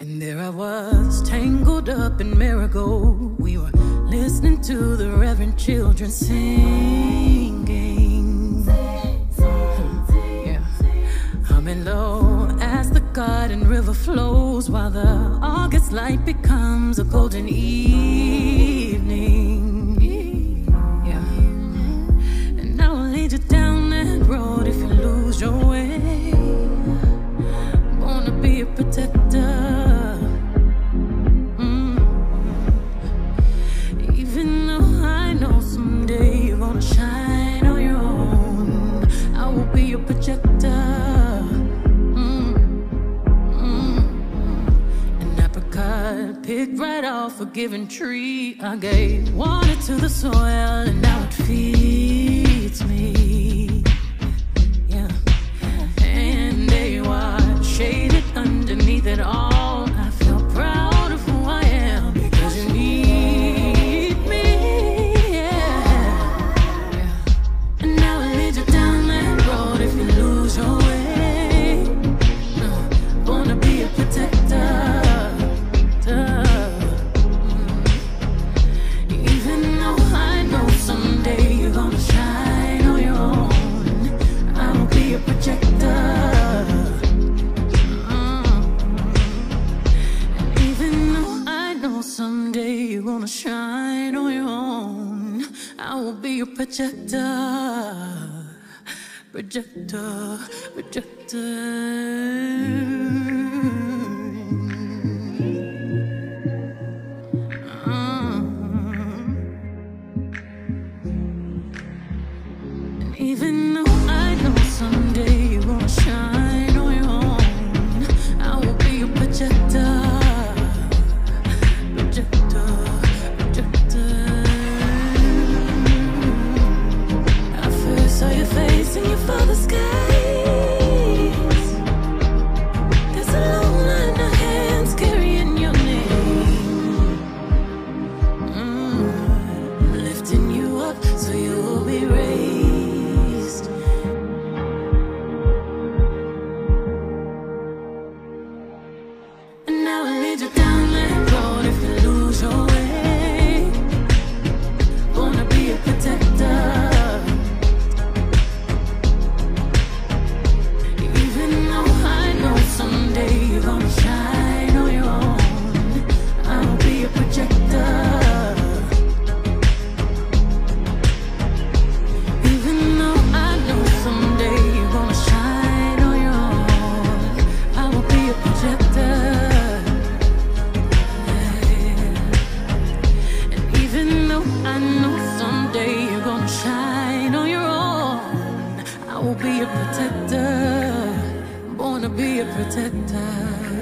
And there I was, tangled up in marigold. We were listening to the reverend children singing. Sing, sing, sing. Humming low as the garden river flows, while the August light becomes a golden eve. picked right off a given tree. I gave one or two. on your own. I will be your projector, projector, projector. Uh-huh. Even though I know someday you won't shine I will be a protector, born to be a protector.